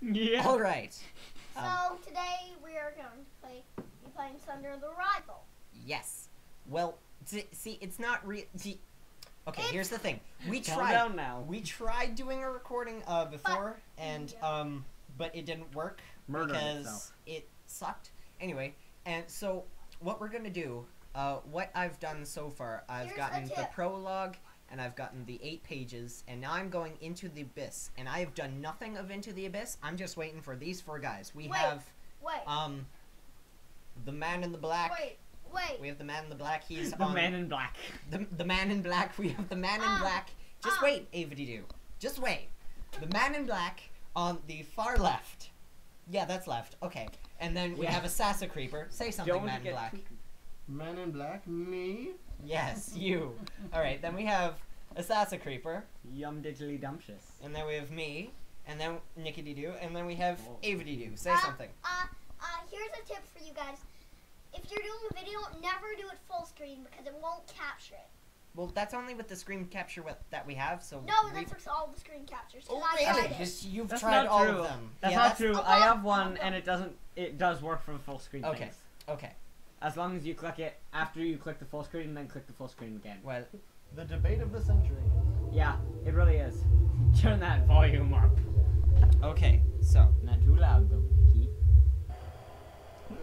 Yeah. All right. So Um, today we are going to play be playing Slender the Arrival. yes. Well, see, see it's not real. See, okay. It's- Here's the thing. We Calm tried. down now. We tried doing a recording uh, before, and Yeah. um, but it didn't work Murdered because itself. it sucked. Anyway, and so what we're gonna do, uh, what I've done so far, I've Here's gotten the prologue and I've gotten the eight pages, and now I'm going into the abyss, and I have done nothing of into the abyss. I'm just waiting for these four guys. We Wait. have Wait, um, the man in the black. wait, wait. We have the man in the black. He's The on man in black. the, the man in black. We have the man in Ah, black. Just ah. wait, Aveddy Just wait. The man in black on the far left. Yeah, that's left. Okay. And then we Yeah. have Assasicreeper. Say something, Don't man in black. too- Man in black, me. Yes, you. Alright, then we have Assasicreeper. Yum diddly dumptious. And then we have me. And then Nickiddydoo. And then we have Whoa. Aveddy Say Uh, something. Uh, uh, here's a tip for you guys. If you're doing a video, never do it full screen because it won't capture it. Well, that's only with the screen capture what, that we have, so. No, we- that's with all the screen captures. Oh, I really? tried it. Just- You've That's tried all true. of them. That's yeah, not that's, true. Oh, I have one, and it doesn't. It does work for the full screen Okay. things. Okay. As long as you click it after you click the full screen, and then click the full screen again. Well, The debate of the century. Yeah, it really is. Turn that volume up. okay. So. Not too loud though. Keep.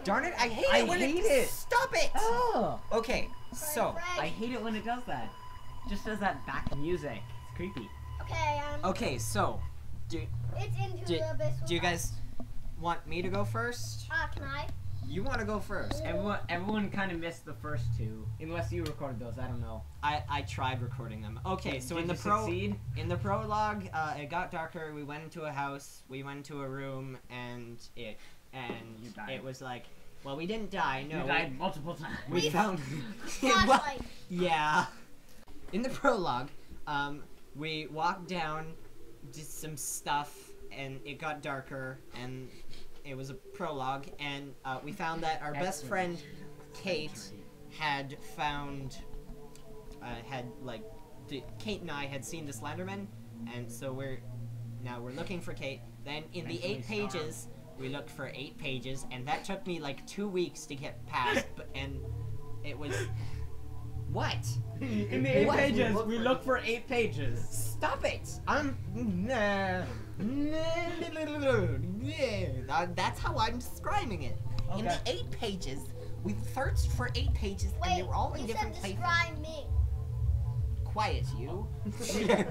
Darn it, I hate I it when hate it, it. Stop it! Oh. Okay, Fred, so Fred. I hate it when it does that. Just does that back music. It's creepy. Okay, um, okay, so do it's into do- the abyss. do you guys want me to go first? Uh, can I? You want to go first? Everyone, everyone kind of missed the first two, unless you recorded those. I don't know. I I tried recording them. Okay, so Did in the pro succeed? in the prologue, uh, it got darker. We went into a house. We went into a room, and it and You died. it was like, well, we didn't die. No, you died multiple times. we, we We- found. Well, Yeah. In the prologue, um, we walked down, did some stuff, and it got darker, and it was a prologue, and uh, we found that our best friend, Kate, had found, uh, had like, the, Kate and I had seen the Slenderman, and so we're now we're looking for Kate. Then in the eight Eventually starved. pages, we looked for eight pages, and that took me like two weeks to get past, but and it was what? In the eight What? pages, we look for eight pages. Stop it! I'm. Nah. Nah. That's how I'm describing it. In the eight pages, we searched for eight pages, and they were all in different said places. describe me. Quiet, you.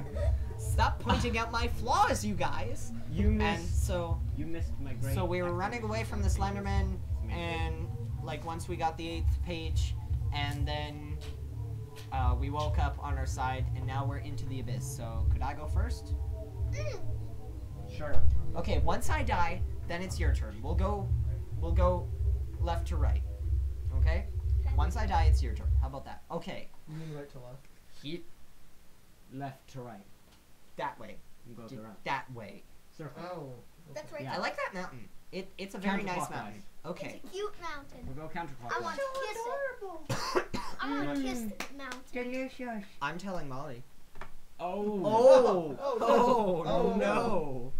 Stop pointing out my flaws, you guys. You And missed. so, You missed my great. so we were running away from the response. Slenderman, and like once we got the eighth page, and then uh, we woke up on our side, and now we're into the abyss. So could I go first? Mm. Sure. Okay, once I die, then it's your turn. We'll go, we'll go left to right. Okay. Okay. Once I die, it's your turn. How about that? Okay. You mean right to left? He, Left to right. that way. You go D- to right. that way. Circle. Oh. That's right. Yeah. I like that mountain. It, it's a very nice mountain. Okay. It's a cute mountain. We'll go I counterclockwise. want to kiss it. I want to kiss the mm. mountain. Delicious. I'm telling Molly. Oh. Oh, Oh, no. oh, Oh, no. Oh,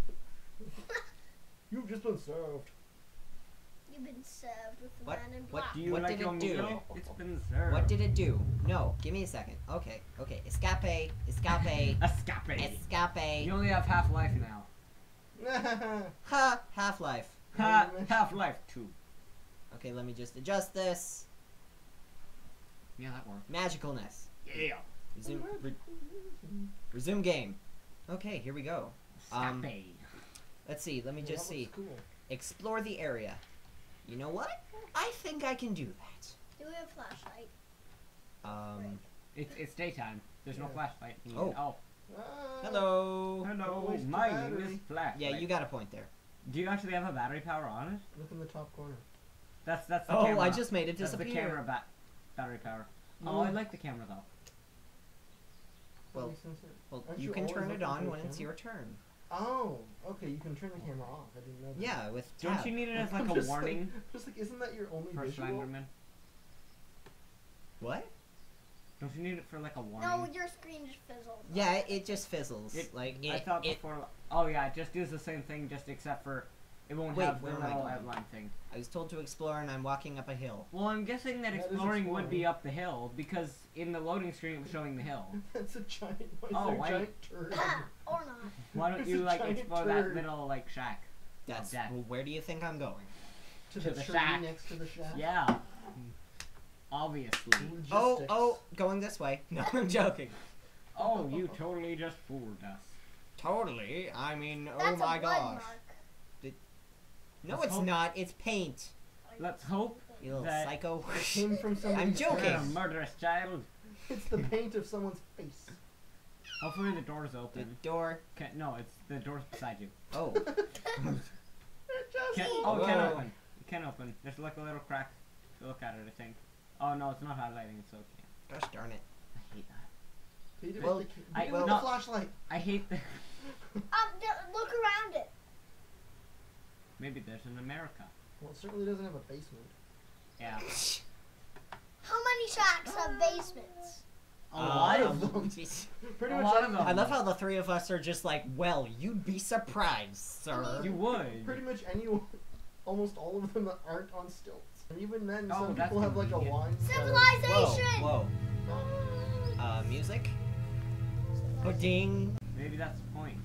You've just been served. You've been served with the What- man in what black. Do you What like did it do? meal? It's been served. What did it do? No, give me a second. Okay, okay. Escape, escape, Escape. escape. You only have half life now. Ha, Half Life. Ha, half life two. Okay, let me just adjust this. Yeah, that worked. Magicalness. Yeah. Resume, re- resume game. Okay, here we go. Um, Escape. Let's see. Let me Well, just that see. looks Cool. Explore the area. You know what? I think I can do that. Do we have flashlight? Um. It's it's daytime. There's no flashlight. Oh. Oh. Hello. Hello. waste of My name is Flashlight. Yeah, you got a point there. Do you actually have a battery power on it? Look in the top corner. That's that's the Oh, camera. I just made it that's the camera bat battery power. Oh, I Mm. like the camera though. Well- Well, Aren't you you can turn it on for a when it's your turn. Oh, okay. You can turn the camera off. I didn't know. That. Yeah, with Don't you need it as like I'm a just warning Just like, isn't that your only for visual? Slenderman? What? Don't you need it for like a warning? No, your screen just fizzles. Yeah, it, it just fizzles. It- like I thought it before. Oh yeah, it just does the same thing, just except for it won't Wait, have the where am I little going? outline thing. I was told to explore and I'm walking up a hill. Well, I'm guessing that That is exploring would be exploring. up the hill because in the loading screen it was showing the hill. That's a giant. Why is Oh, there a why- giant turd? Ah, or not. Why don't It's you a like giant explore that turd. little like shack? That's death. well, where do you think I'm going? to, to the, the tree shack. next to the shack. Yeah. Obviously. Oh, Logistics. oh, going this way. No, I'm joking. Oh, you totally just fooled us. Totally. I mean, oh That's oh my a blood gosh. mark. No, Let's it's hope- not. It's paint. Let's hope You little That- psycho. It came from somebody's joking. you're a murderous child. It's the paint of someone's face. Hopefully the door's open. the open. door. Can, no, it's the door's beside you. Oh, Just Can, oh, it can Whoa. open. It can open. There's like a little crack to look at it, I think. Oh no, it's not highlighting, so it can't. gosh darn it. I hate that. Well, the, I- it with no. flashlight. I hate the. Um, look around it. Maybe there's in America. Well, it certainly doesn't have a basement. Yeah. How many shacks have basements? A lot Um, of them. Pretty A much lot of them. I love how the three of us are just like, well, you'd be surprised, sir. You would. Pretty much anyone, almost all of them aren't on stilts. And even then, Oh, some that's people have like a convenient. line. Civilization. Whoa, whoa. Uh, music? Oh, ding. Maybe that's the point.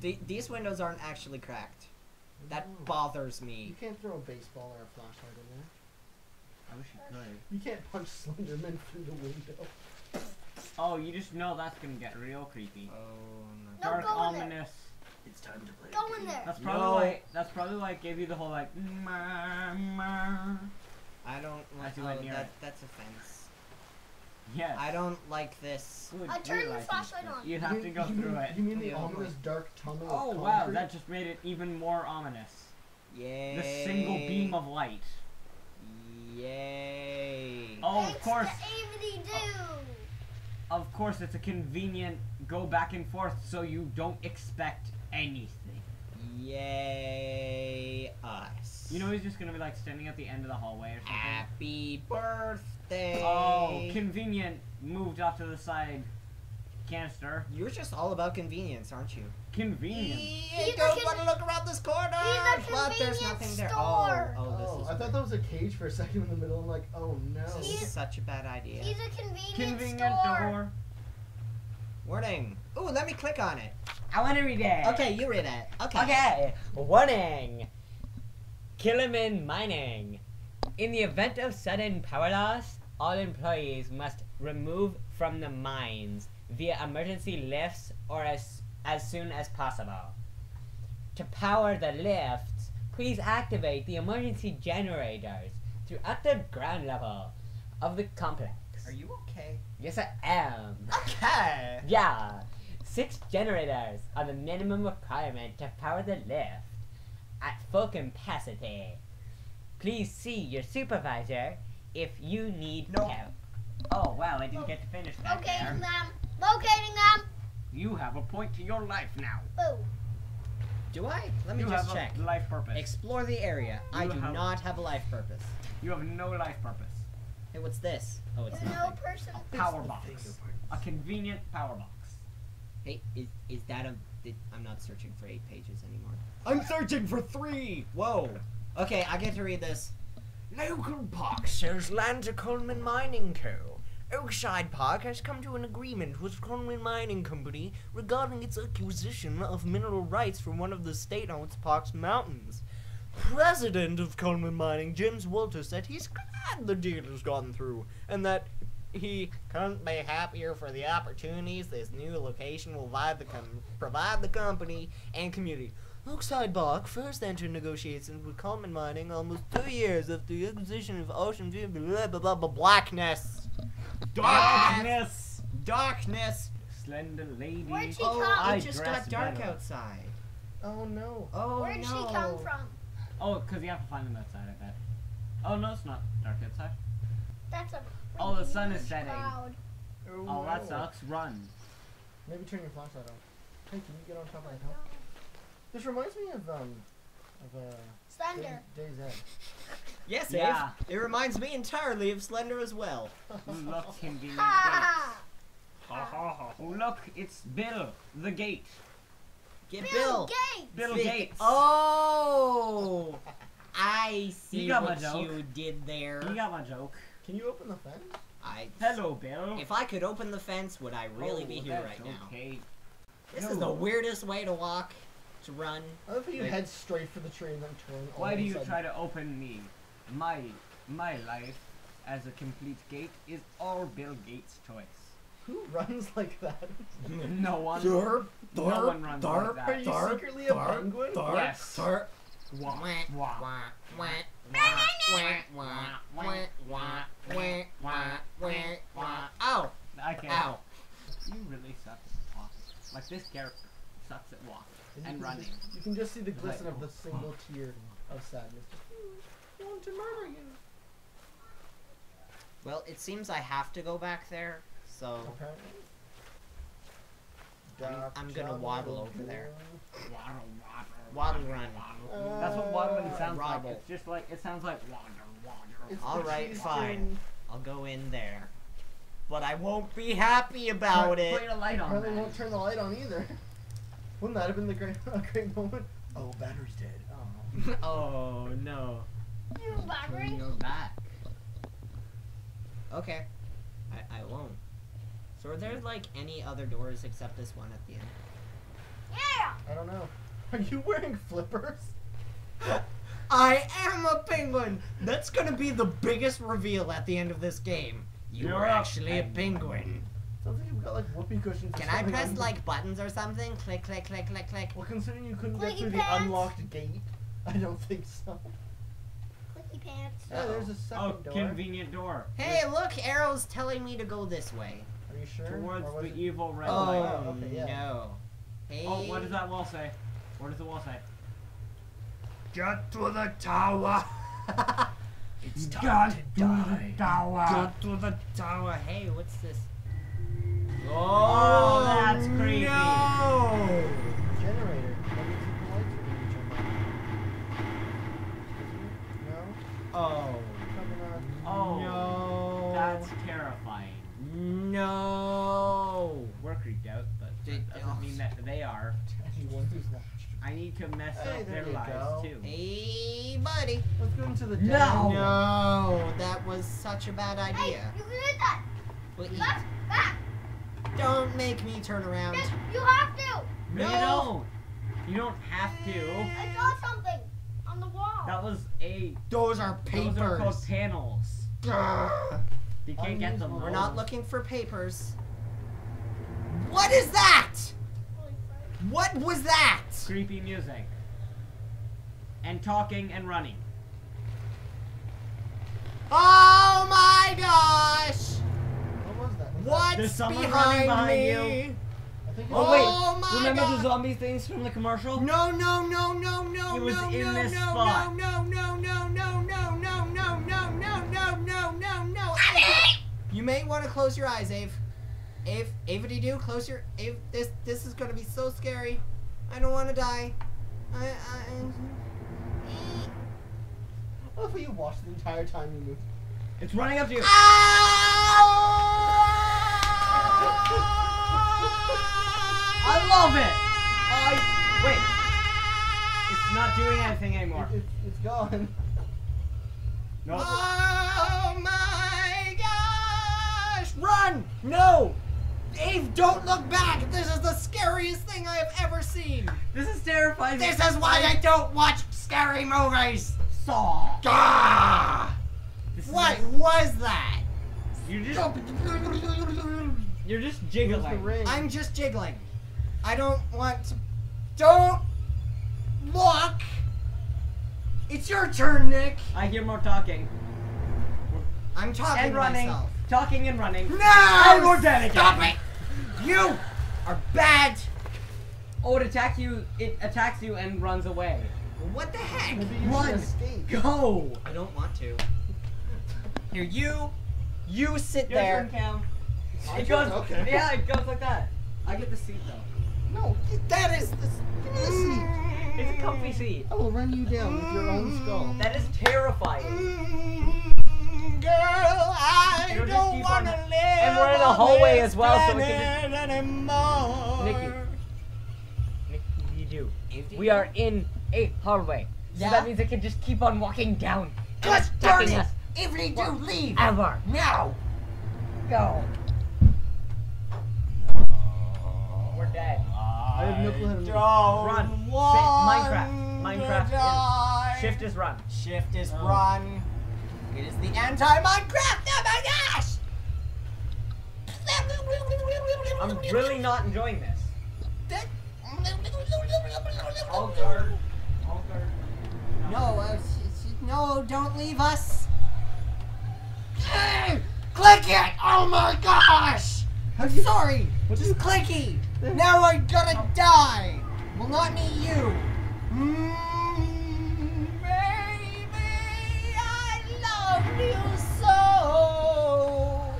The, these windows aren't actually cracked. That No. bothers me. You can't throw a baseball or a flashlight in there. I wish you could. You can't punch Slenderman through the window. Oh, you just know that's gonna get real creepy. Oh, no. No, Dark, go in there. ominous. It's time to play. Go in there. That's probably No. why. That's probably why it gave you the whole like. Mm, "Meh, meh." I don't like As you went oh, that, it. that's offense. Yes. I don't like this. Good I turned the flashlight on. You have to go you through mean, it. You mean the Yeah. ominous dark tunnel? Oh of wow, concrete? that just made it even more ominous. Yay. The single beam of light. Yay. Oh, of course, to Aveddydoo. Oh. of course, it's a convenient go back and forth so you don't expect anything. Yay us. You know he's just gonna be like standing at the end of the hallway or something. Happy birthday. Oh, convenient. Moved off to the side. Canister. You're just all about convenience, aren't you? Convenient. You don't con- want to look around this corner. He's a but there's convenience nothing there. store. Oh, oh, this Oh, is. I thought that was a cage for a second in the middle. I'm like, oh no. this is such a bad idea. He's a convenience Convenient store. door. Warning. Ooh, let me click on it. I want to read it. Okay, you read it. Okay. Okay. Warning. Kullman Mining. In the event of sudden power loss, all employees must remove from the mines via emergency lifts or as as soon as possible. To power the lifts, please activate the emergency generators throughout the ground level of the complex. Are you okay? Yes, I am. Okay. Yeah, six generators are the minimum requirement to power the lift at full capacity. Please see your supervisor if you need No. help. Oh wow, I didn't get to finish that. Locating there. them. Locating them. You have a point to your life now. Boo. Do I? Let me you just have check. a life purpose. Explore the area. I do have- not have a life purpose. you have no life purpose. Hey, what's this? Oh, it's no nothing. person. Power box. A convenient power box. Hey, is is that a? Did, I'm not searching for eight pages anymore. I'm searching for three. Whoa. Okay, I get to read this. Local Park sells land to Kullman Mining Co. Oakside Park has come to an agreement with Kullman Mining Company regarding its acquisition of mineral rights from one of the state-owned park's mountains. President of Kullman Mining, James Walter, said he's glad the deal has gone through and that he couldn't be happier for the opportunities this new location will provide the, provide the company and community. Oakside Park first entered negotiations with Kullman Mining almost two years after the acquisition of Ocean View. Blah blah blah blah. Blackness. Darkness. Darkness. Slender lady. Where'd she Oh, come? I it just got dark better. outside. Oh no. Oh Where'd no. she come from? Oh, because you have to find them outside, I bet. Oh no, it's not dark outside. That's a. Oh, the sun is setting. cloud. Oh, oh that sucks. Run. Maybe turn your flashlight on. Hey, can you get on top of the hill? This reminds me of um, of uh, Slender. Day- Days End. Yes, Yeah. Abe. It reminds me entirely of Slender as well. Look, convenient gate. Ha! Ha ha ha. Oh, look, it's Bill, the gate. Get Bill Bill. Gates. Bill Big- Gates. Oh, I see got my what joke. you did there. You got my joke. Can you open the fence? I. Hello, Bill. If I could open the fence, would I really Oh, be here that's right now? Okay. This No. is the weirdest way to walk, to run. I love how you like, head straight for the tree and then turn. Why do you try to open me? My my life as a complete gate is all Bill Gates' choice. Who runs like that? no one. Derp, derp, no one runs derp, like that. Are you derp, secretly derp, a penguin? Derp, yes. Derp. Wah, wah, wah, Ow! I can't. Ow. You really suck at walking. Like this character sucks at walking you and can running. Just, you can just see the Like- glisten of the single tear of sadness. Just, "Mm, want to murder you. Well, it seems I have to go back there, so Apparently. I'm- I'm gonna waddle over there. Waddle, waddle, Waddle run. waddle. That's what waddling sounds like. It's just like it sounds like waddle, waddle. It's All the right, cheese fine. string. I'll go in there. But I won't be happy about Put it. a light on Apparently that. won't turn the light on either. Wouldn't that have been the great, a great moment? Oh, battery's dead. Oh. oh no. You battery. Turn your back. Okay. I, I won't. So are there like any other doors except this one at the end? Yeah. I don't know. Are you wearing flippers? I am a penguin! That's gonna be the biggest reveal at the end of this game. You You're are actually a penguin. penguin. Sounds like got like whoopee cushions. Can I press on- like buttons or something? Click, click, click, click, click. Well, considering you couldn't get Clicky through the unlocked gate, I don't think so. Clicky pants. Yeah, there's a oh. second Oh, door. convenient door. Hey, look, arrows telling me to go this way. Are you sure? Towards the it- evil red Oh, light. Oh, okay, yeah. no. Hey. Oh, what does that wall say? What does the wall say? Get to the tower. it's time to the die. tower. Get to the tower. Hey, what's this? Oh, that's oh, creepy. No. Generator. Oh, Maybe it's the lights are gonna be turned on. No? Oh. Oh, No. that's terrifying. No. We're creeped out, but Did- that doesn't mean that they are. Anyone who's not. I need to mess Hey, up their lives go. too. Hey, buddy. Let's go into the No. den. No, that was such a bad idea. Hey, idea. you can hit that. Wait, Left, back. Don't make me turn around. Yes, you have to. No, you No. don't. You don't have to. I saw something on the wall. That was a. Those are papers. Those are called papers. panels. You can't get them. Unusable. We're not looking for papers. What is that? What was that? Creepy music. And talking and running. Oh my gosh! What was that? Was What's behind, running behind me? you. That, I think Oh, wait. Oh Remember God. the zombie things from the commercial? No, no, no, no, no, It was no, in no, this no, spot. no, no, no, no, no, no, no, no, no, no, no, no, no. no. You may want to close your eyes, Ave. Ave, Ava, do close your. Ave, this, this is gonna be so scary. I don't want to die. I, I. I love how you watched the entire time you moved. It's running up to you. I love it. I wait. It's not doing anything anymore. It, it, it's gone. No. Oh my gosh! Run! No! Ave, don't look back! This is the scariest thing I have ever seen! This is terrifying. This is why I don't watch scary movies! saw. Ah! What was that? You're just you're just It was the jiggling. I'm just jiggling. I don't want to. Don't look! It's your turn, Nick! I hear more talking I'm talking and running, myself. talking and running. No! And we're dead again. Stop it! You are bad! Oh, it attacks you. It attacks you and runs away. What the heck? Run. escape. Go. I don't want to. Here, you, you sit Your there. turn, Cam. My It turn? goes. Okay. Yeah, it goes like that. I get the seat though. No, That is the. Give me the seat. It's a comfy seat. I will run you down with your own skull. That is terrifying. Mm, girl, I It'll don't wanna live. and we're in a hallway as well, so we planet anymore. Nikki. Nick, you do. If you- We are in a hallway. So Yeah? that means it can just keep on walking down. Just Gosh darn it! us If we do leave Ever. now. Go. Dead. I have no clue how to move. Run. Minecraft. Minecraft is shift is run. Shift is Oh. run. It is the anti-Minecraft. Oh my gosh! I'm really not enjoying this. All guard. All guard. No, uh, s- s- no, don't leave us. Click it! Oh my gosh! I'm sorry. Just clicky. Now I'm gonna die. Well, not me, you. Mm, baby, I love you so.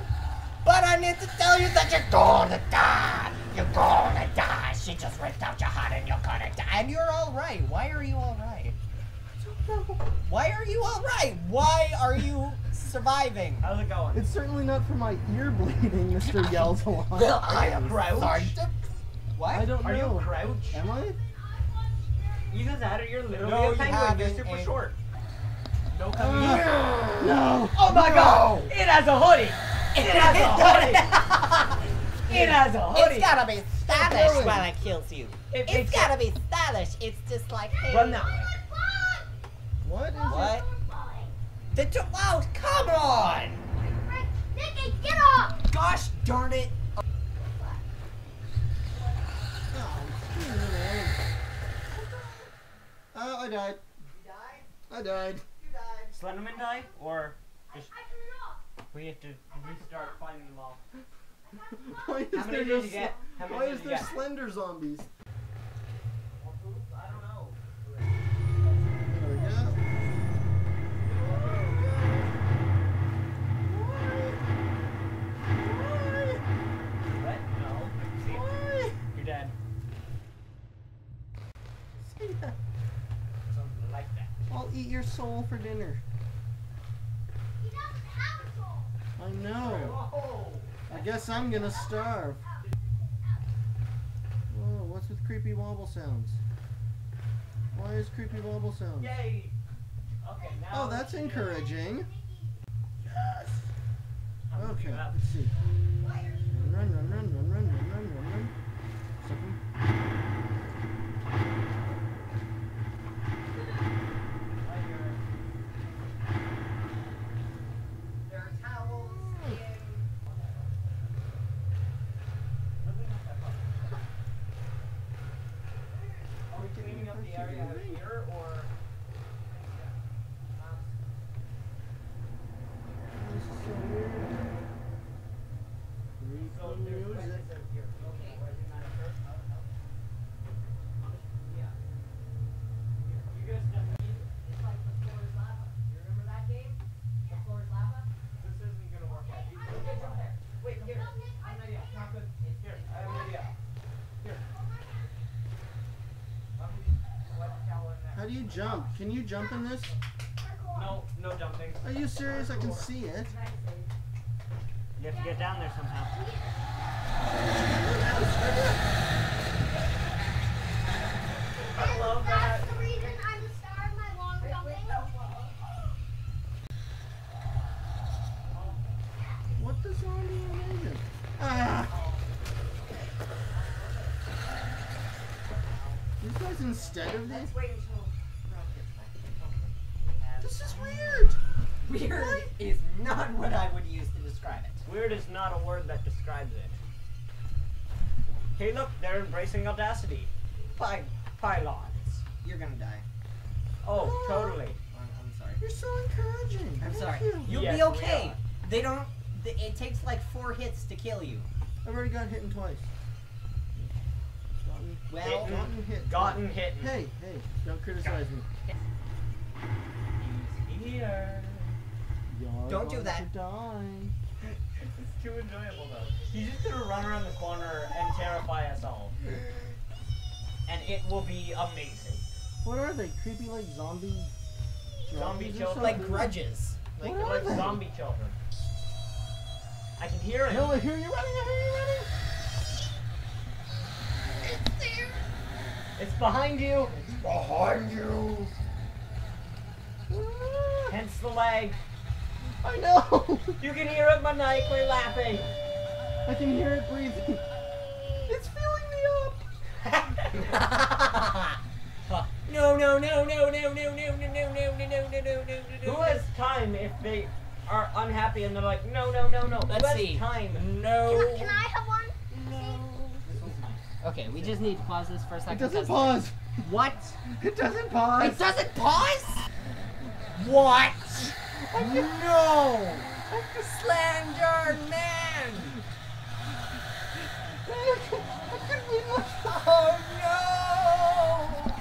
But I need to tell you that you're gonna die. You're gonna die. She just ripped out your heart and you're gonna die. And you're alright. Why are you alright? Why are you alright? Why are you surviving? How's it going? It's certainly not for my ear bleeding, Mr. Yells a lot. Well, I am Crouch? sorry. What? I don't Are know. you crouch? Am I? You just had it. You're literally No, a you penguin. You're super and- short. No Uh, coming. no. oh my no. god! It has a hoodie. It has a hoodie. It has a hoodie. It's gotta be stylish going. while it kills you. It It's makes gotta it- be stylish. It's just like, hey. Run that way. What is What? The t- wow, come on! Nikki, get off! Gosh darn it! I died. You died? I died. You died. Slenderman died? Or just... I, I we have to restart finding them all. Why is there no Why is there get? slender zombies? Eat your soul for dinner. He doesn't have a soul. I know. Whoa! I guess I'm gonna starve. Whoa, what's with creepy wobble sounds? Why is creepy wobble sounds? Yay! Okay, now. Oh, that's encouraging. Yes. Okay, let's see. Run, run, run, run, run, run, run, run, run. Something. There are towels in. Are we cleaning up the area out here or? This is so weird. So Creepy there's music. places out here. Okay, where is that first? Oh, no. Yeah. You guys don't need It's like the floor is lava. You remember that game? The floor is lava? This isn't gonna work out. You- Okay, jump there. Wait, here. I have an idea. Not good. Here, I have an idea. Here. Let me wipe the towel in there. How do you jump? Can you jump in this? No, no jumping. Are you serious? I can see it. You have to get down there somehow. I love that. That's the reason I'm the star of my long jumping. What the zombie amazing? Ah! These guys instead of these? Wait until. This is weird. Weird is not what I would use to describe it. Weird is not a word that describes it. Hey, look, they're embracing audacity. Py- pylons. You're gonna die. Oh, totally. Oh, I'm, I'm sorry. You're so encouraging. I'm Thank sorry. you. You'll Yes, be okay. They don't. th- It takes like four hits to kill you. I've already got hit twice. Gotten, Well, Hit. gotten hit. Gotten hit. Hey, hey, don't criticize me. He's here. You're Don't do going that. to die. It's too enjoyable though. He's just gonna run around the corner and terrify us all. And it will be amazing. What are they? Creepy like zombie. Zombie dragons children. Like grudges. Like What are like they? zombie children. I can hear it. No, I hear you running. I hear you running. It's behind you. Behind you. Hence the leg. I know. You can hear it maniacally laughing. I can hear it breathing. It's filling me up. no, no, no, no, no, no, no, no, no, no, no, no, no, no, no, no, Who has time if they are unhappy and they're like, no, no, no, no. Let's Who has see. time? No. Can, can I have one? No. Okay, we just need to pause this for a second. It doesn't 'cause- pause. What? It doesn't pause. It doesn't pause? What? No! Slender man! I couldn't read my Oh no!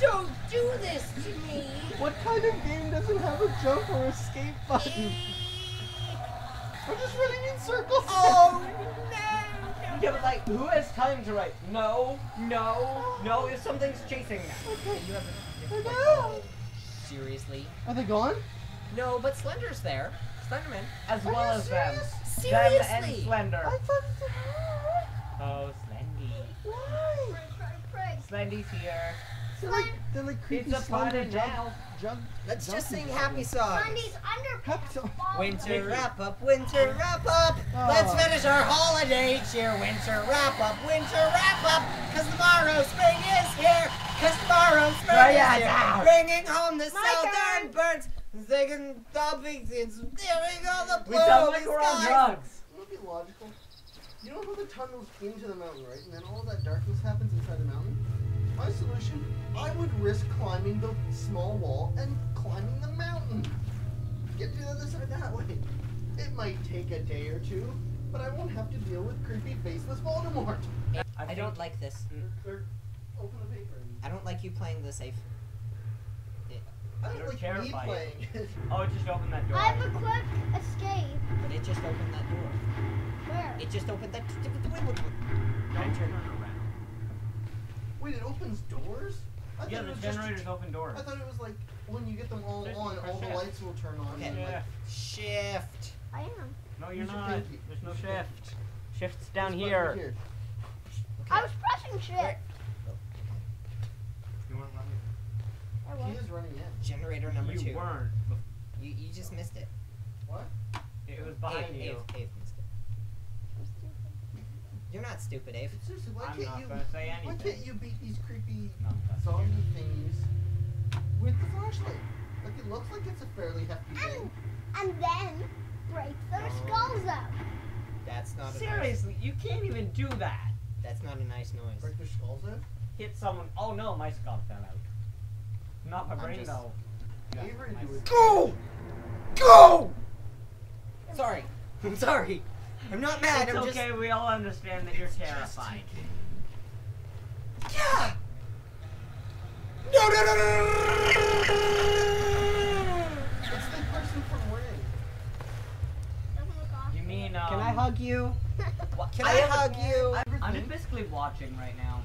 Don't do this to me! What kind of game doesn't have a jump or escape button? I'm just running in circles. Oh no! Yeah, but like, who has time to write? No, no, oh. no. If something's chasing me, Okay. You have a, I know. Seriously? Are they gone? No, but Slender's there. Slenderman. As Are well you as them. serious? Them and Slender. I thought. Oh, Slendy. Why? Slendy's here. They're like they're like creepy It's a slender party jug, now. jug. Let's just sing happy songs. Slendy's underpants. Happy song. Winter wrap up, winter oh. wrap up. Oh. Let's Oh. finish our holiday cheer. Winter wrap up, winter wrap up. Cause tomorrow spring is here. Cause tomorrow spring Right is on Bringing home the My southern birds. Singing the big things. Staring on the blue We sound like blue we're on skies. drugs. It would be logical. You know how the tunnel's into the mountain, right? And then all that darkness happens inside the mountain? My solution, I would risk climbing the small wall and climbing the mountain. Get to the other side that way. It might take a day or two, but I won't have to deal with creepy faceless Voldemort. I don't like this. Or, or open the paper. And- I don't like you playing the safe. I don't You're like me playing. Oh, it just opened that door. I have a quick escape. But it just opened that door. Where? It just opened that. Don't turn around. Wait, it opens doors? I Yeah, thought it the was just- generators open doors. I thought it was like when you get them all Just on, press all the lights will turn on. Okay. and, like, Shift. I am. No, you're Use not. pinky. There's no shift. Shift's down this button here. right here. I was pressing shift. You weren't running. I He was. is running in. Generator number you two. weren't. You, you just missed it. What? It was behind Ave, you. Ave, Ave missed it. You're not stupid, Ave. Seriously, why I'm can't not you? gonna say anything. Why can't you beat these creepy No, that's zombie thingies with the flashlight? Like it looks like it's a fairly hefty thing. And, and then break their No. skulls out. That's not a nice, Seriously, you can't even do that. That's not a nice noise. Break their skulls out. Hit someone. Oh no, my skull fell out. Not my I'm brain just- though. Yeah, Avery my do it. Go! Go! Sorry. I'm sorry. I'm not mad. It's I'm okay. We all understand that you're terrified. Yeah! No, no, no, no, no, no, It's the person from Ring. Doesn't look awesome. You mean? Um, Can I hug you? Can I hug you? I'm basically watching right now.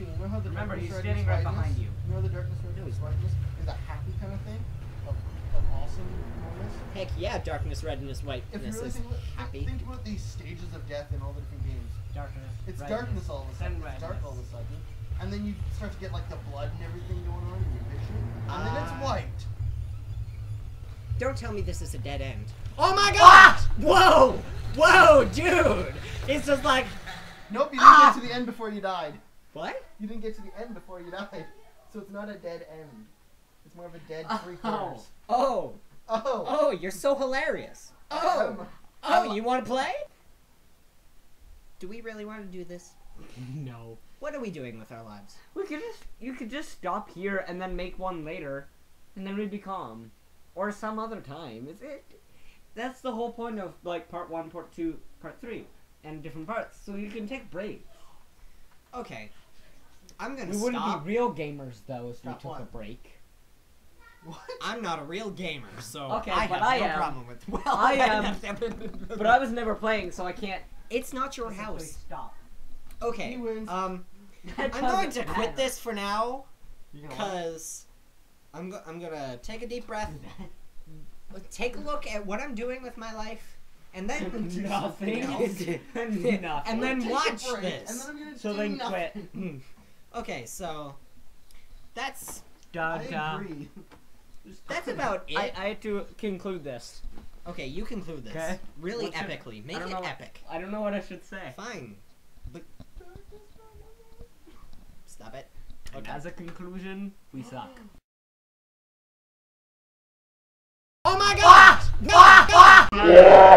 Do you know how the Remember, darkness, he's standing right whiteness- behind you. You know the darkness, redness, whiteness is a happy kind of thing, of, of awesome moments. Heck yeah, darkness, redness, If you really is think, about- happy. think about these stages of death in all the different games. Darkness. It's redness, darkness all of a sudden. It's dark all of a sudden. And then you start to get like the blood and everything going on in your vision. And then it's Ah. white. Don't tell me this is a dead end. Oh my god! Whoa! Whoa, dude! It's just like. Nope, you didn't Ah! get to the end before you died. What? You didn't get to the end before you died. So it's not a dead end. It's more of a dead three quarters. Oh. Oh. Oh, you're so hilarious. Oh. Um, Oh, you want to play? Do we really want to do this? No. What are we doing with our lives? We could just you could just stop here and then make one later, and then we'd be calm, or some other time. Is it? That's the whole point of like part one, part two, part three, and different parts. So you can take breaks. Okay. I'm gonna We wouldn't stop. be real gamers though if we Stop took a break. what? I'm not a real gamer, so Okay, I but have I no am. problem with. Well, I am, But I was never playing, so I can't. It's not your house. Stop. Okay. He wins. Um, I'm going to quit this for now You know what? because I'm go- I'm gonna take a deep breath, take a look at what I'm doing with my life, and then Nothing. and Nothing. then watch this. And then I'm gonna So do then nothing. quit. Okay, so that's Da, I uh, agree. That's about it. I, I had to conclude this. okay, you conclude this Okay. really What should- epically. I Make it know- epic. I don't know what I should say. Fine. But stop it. As a conclusion, we suck. Oh my god! Ah! No! Ah! Ah!